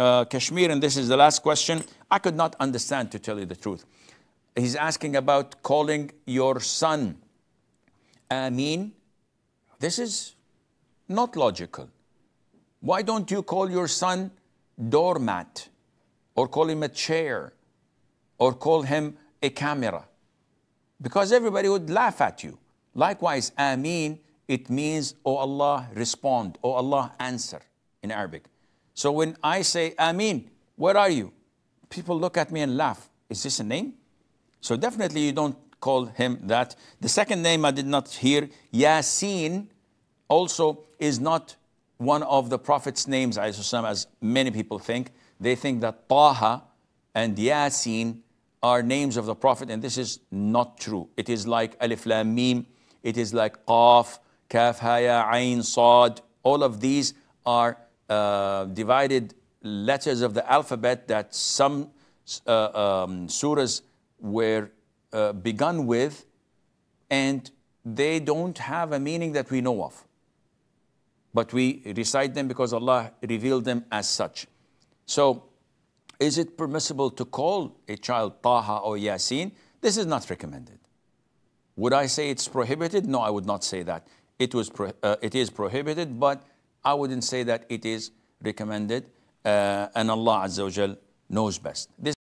uh, Kashmir, and this is the last question. I could not understand, to tell you the truth. He's asking about calling your son Amin. This is not logical. Why don't you call your son doormat, or call him a chair, or call him a camera? Because everybody would laugh at you. Likewise, Amin, it means, Oh Allah, respond, Oh Allah, answer in Arabic. So when I say Amin, where are you? People look at me and laugh. Is this a name? So definitely you don't call him that. The second name I did not hear, Yaseen, also is not one of the Prophet's names, as many people think. They think that Taha and Yaseen are names of the Prophet, and this is not true. It is like Alif Lam Mim, it is like Qaf, Kaf, Haya, Ain, Sad. All of these are uh, divided letters of the alphabet that some uh, um, surahs were uh, begun with, and they don't have a meaning that we know of. But we recite them because Allah revealed them as such. So, is it permissible to call a child Taha or Yaseen? This is not recommended. Would I say it's prohibited? No, I would not say that. It, was uh, it is prohibited, but I wouldn't say that it is recommended. Uh, and Allah Azza wa Jal knows best. This